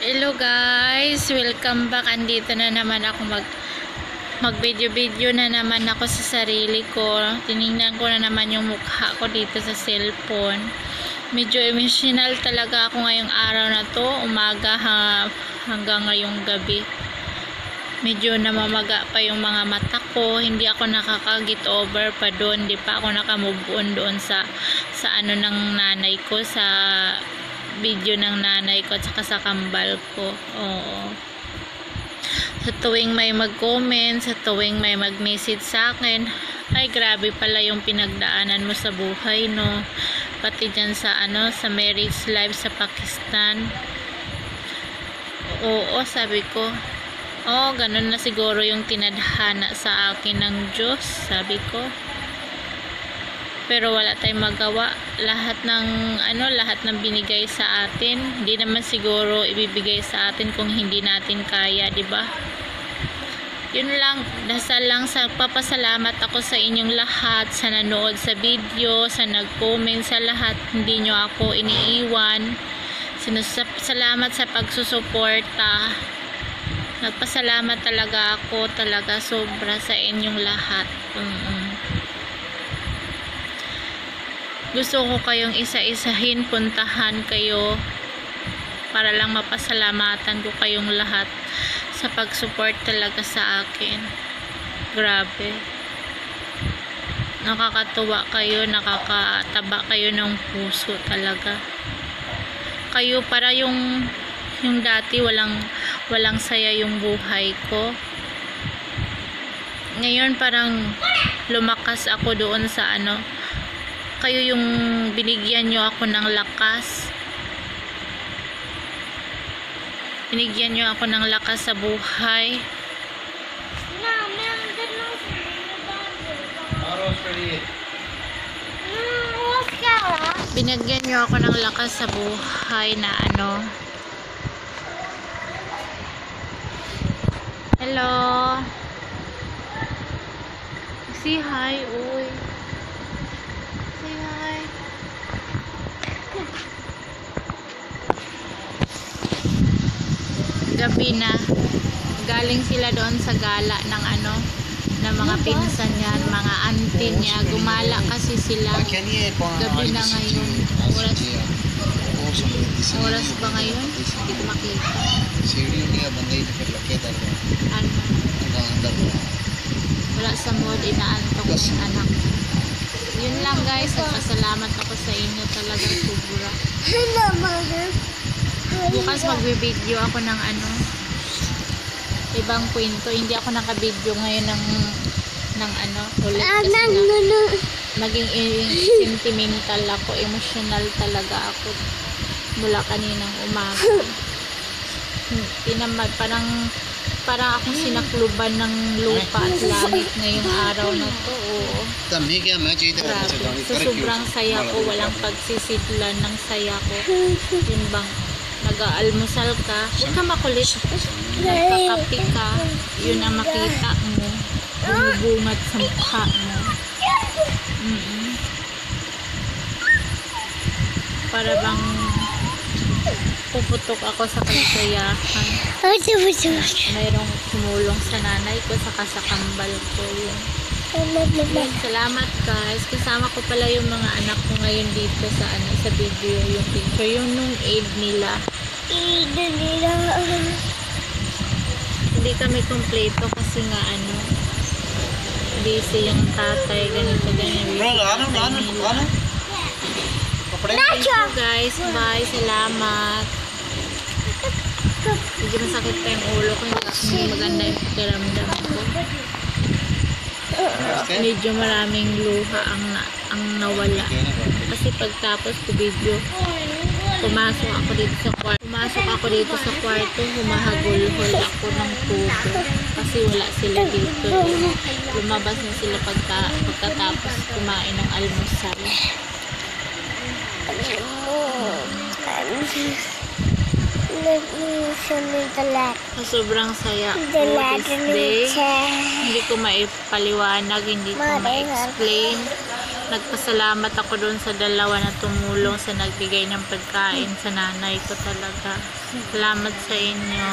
Hello guys, welcome back. Andito na naman ako mag mag video video na naman ako sa sarili ko. Tiningnan ko na naman yung mukha ko dito sa cellphone. Medyo emotional talaga ako ngayong araw na to, umaga ha, hanggang ngayong gabi. Medyo namamaga pa yung mga mata ko, hindi ako nakaka-get over pa doon, hindi pa ako nakamove on doon sa sa ano ng nanay ko sa video ng nanay ko at saka sa kambal ko. Oo. Sa tuwing may mag-comment, sa tuwing may mag-message sa akin, ay grabe pala yung pinagdaanan mo sa buhay, no? Pati dyan sa ano, sa marriage life sa Pakistan. Oo, sabi ko. Oo, ganun na siguro yung tinadhana sa akin ng Diyos, sabi ko pero wala tayong magawa. Lahat ng ano lahat ng binigay sa atin hindi naman siguro ibibigay sa atin kung hindi natin kaya di ba? Yun lang dasal lang sa papasalamat ako sa inyong lahat sa nanood sa video sa nag-comment sa lahat. Hindi nyo ako iniiwan. Sinusap, salamat sa pagsusuporta. Nagpasalamat talaga ako talaga sobra sa inyong lahat. Mm gusto ko kayong isa-isahin puntahan kayo para lang mapasalamatan ko kayong lahat sa pag-support talaga sa akin. Grabe. Nakakatuwa kayo nakakataba kayo ng puso talaga. Kayo para yung yung dati walang walang saya yung buhay ko. Ngayon parang lumakas ako doon sa ano kayo yung binigyan nyo ako ng lakas. Binigyan nyo ako ng lakas sa buhay. Binigyan nyo ako ng lakas sa buhay na ano. Hello? Say hi uy say hi gabi na galing sila doon sa gala ng ano ng mga pinsan niya, mga auntie niya. Gumala kasi sila. Gabi na ngayon. Oras oras ba ngayon? Hindi ko makita. Ano? Wala sa mood inaantok yung anak. Yun lang guys. Nagpasalamat ako sa inyo talaga sobra bukas magbibideo ako ng ano ibang kwento hindi ako nakabideo ngayon ng ng ano ulit kasi nga maging i- sentimental ako emotional talaga ako mula kaninang umaga tinamad parang parang akong sinakluban ng lupa at langit ngayong araw na to oo Grabe. So, sobrang saya ko. Walang pagsisidlan ng saya ko. Yun bang, nag-aalmusal ka, huwag ka makulit. Nagkakapi ka, yun ang makita mo. Bumubungat sa mukha mo. Mm-mm. Para bang puputok ako sa kaligayahan. Mayroong tumulong sa nanay ko, saka sa kambal ko yun. Salamat guys. Kasama ko pala yung mga anak ko ngayon dito sa ano sa video yung picture yung nung aid nila. Hindi kami kompleto kasi nga ano busy yung tatay ganito ganyan. Thank you guys. Bye. Salamat. Medyo masakit pa yung ulo ko. Hindi hindi maganda yung pakiramdam ko. Medyo maraming luha ang na, ang nawala. Kasi pagtapos ko video, pumasok ako dito sa kwarto. Pumasok ako dito sa kwarto, humahagulhol ako ng tubo. Kasi wala sila dito. Lumabas na sila pagka, pagkatapos kumain ng almusal. Let the leg. So, sobrang saya ko The this day. Hindi ko maipaliwanag, hindi ko ma-explain. nagpasalamat ako doon sa dalawa na tumulong sa nagbigay ng pagkain sa nanay ko talaga. Salamat sa inyo.